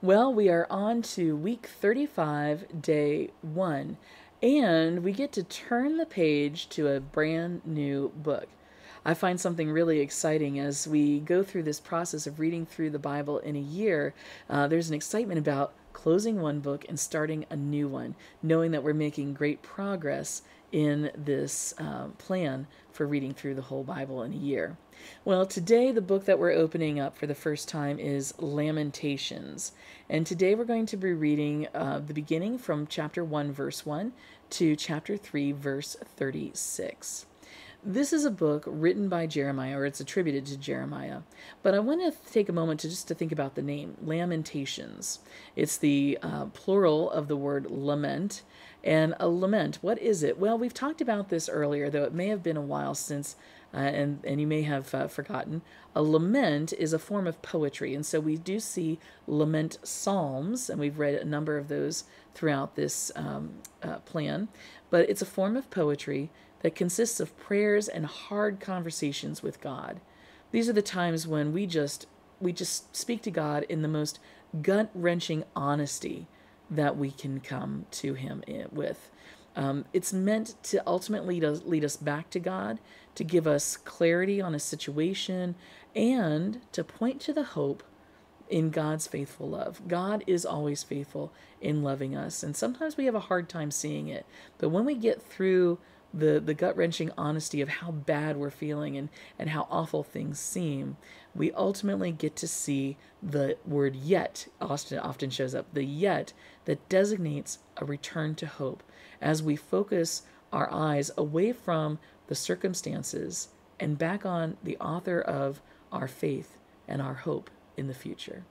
Well, we are on to week 35, day one, and we get to turn the page to a brand new book. I find something really exciting as we go through this process of reading through the Bible in a year. Uh, there's an excitement about closing one book and starting a new one, knowing that we're making great progress in this uh, plan for reading through the whole Bible in a year. Well, today the book that we're opening up for the first time is Lamentations. And today we're going to be reading uh, the beginning from chapter 1, verse 1 to chapter 3, verse 36. This is a book written by Jeremiah, or it's attributed to Jeremiah. But I want to take a moment to just to think about the name Lamentations. It's the uh, plural of the word lament. And a lament, what is it? Well, we've talked about this earlier, though it may have been a while since, uh, and, and you may have uh, forgotten. A lament is a form of poetry. And so we do see lament psalms, and we've read a number of those throughout this um, uh, plan. But it's a form of poetry that consists of prayers and hard conversations with God. These are the times when we just we just speak to God in the most gut-wrenching honesty that we can come to him with. Um, it's meant to ultimately to lead us back to God, to give us clarity on a situation, and to point to the hope in God's faithful love. God is always faithful in loving us, and sometimes we have a hard time seeing it. But when we get through the, the gut wrenching honesty of how bad we're feeling and, and how awful things seem, we ultimately get to see the word yet often, often shows up, the yet that designates a return to hope as we focus our eyes away from the circumstances and back on the author of our faith and our hope in the future.